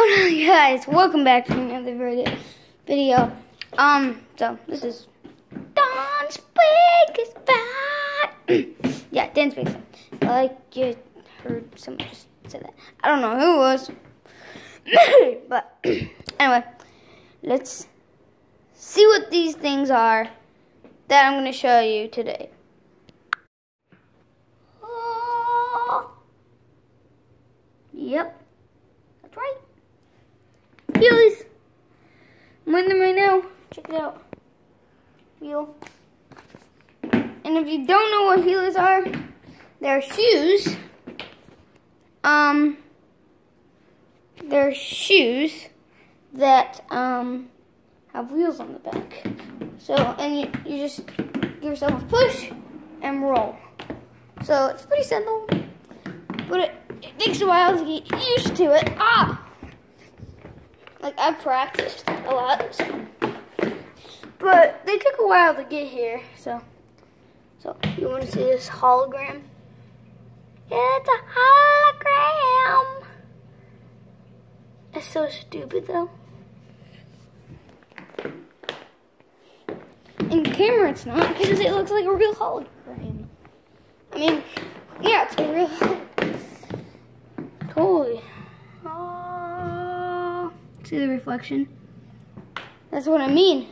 going on, guys? Welcome back to another video. Um, so this is Don's biggest fan. yeah, Dan's biggest fan. Like you heard someone just say that. I don't know who it was, but anyway, let's see what these things are that I'm going to show you today. Oh. Yep. That's right. Heelys. I'm wearing them right now. Check it out. Heel. And if you don't know what Heelys are, they're shoes. Um, they're shoes that um have wheels on the back. So, and you, you just give yourself a push and roll. So it's pretty simple, but it, it takes a while to get used to it. Ah! Like I've practiced a lot, so. but they took a while to get here. So, so you want to see this hologram? It's a hologram. It's so stupid though. In camera, it's not because it looks like a real hologram. I mean, yeah, it's a real. Totally. See the reflection? That's what I mean.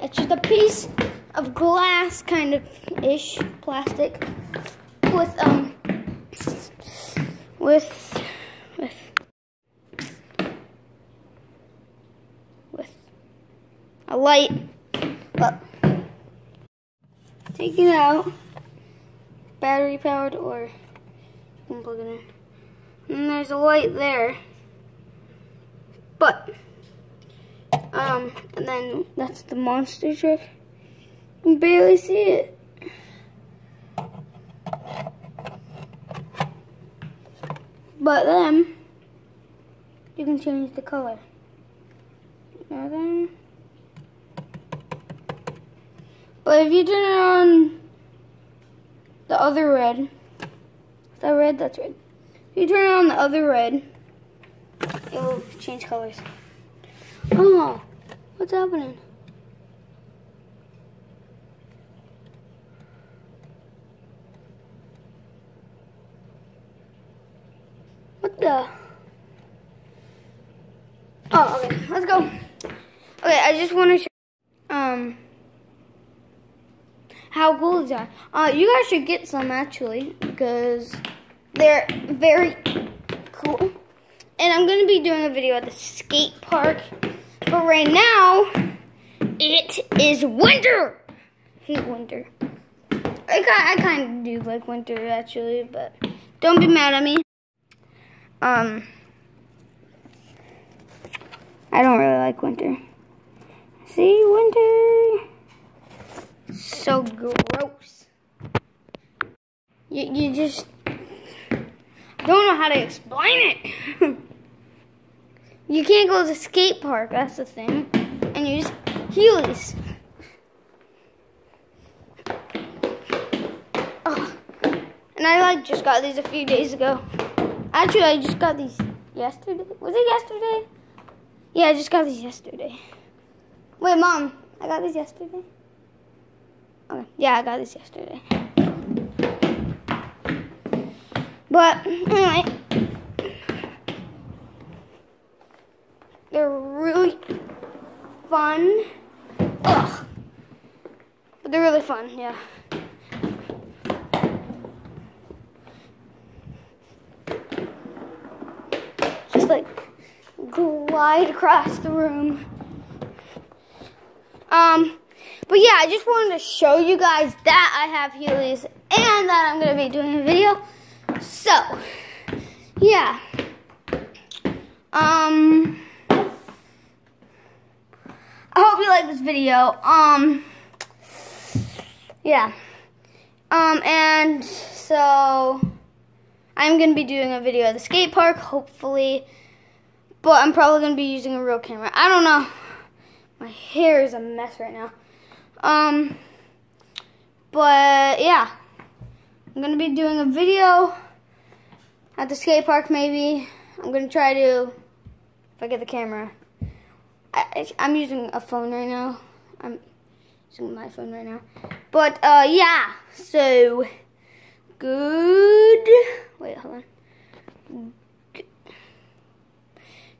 It's just a piece of glass, kind of ish, plastic, with um, with with with a light. But take it out, battery powered, or you can plug it in. And there's a light there. But, um, and then that's the monster truck. You can barely see it. But then, you can change the color. Now then, but if you turn it on the other red, is that red? That's red. If you turn it on the other red, it will change colors. Oh, what's happening? What the? Oh, okay, let's go. Okay, I just want to show, um, how cool these are. Uh, you guys should get some actually, because they're very I'm going to be doing a video at the skate park. But right now, it is winter. I hate winter. I, I kind of do like winter actually, but don't be mad at me. Um, I don't really like winter. See, winter. So gross. You, you just don't know how to explain it. you can't go to the skate park, that's the thing. And use Heelys. Oh. And I like just got these a few days ago. Actually, I just got these yesterday. Was it yesterday? Yeah, I just got these yesterday. Wait, Mom, I got these yesterday? Okay, yeah, I got these yesterday. But, anyway, they're really fun. Ugh. But they're really fun, yeah. Just like glide across the room. Um, but yeah, I just wanted to show you guys that I have Heelys and that I'm going to be doing a video. So, yeah. Um, I this video. Um, yeah. Um, and so I'm going to be doing a video at the skate park, hopefully. But I'm probably going to be using a real camera. I don't know. My hair is a mess right now. Um, but yeah. I'm going to be doing a video at the skate park maybe. I'm going to try to if I get the camera. I, I'm using a phone right now. I'm using my phone right now. But, uh, yeah. So, good. Wait, hold on.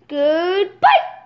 Goodbye.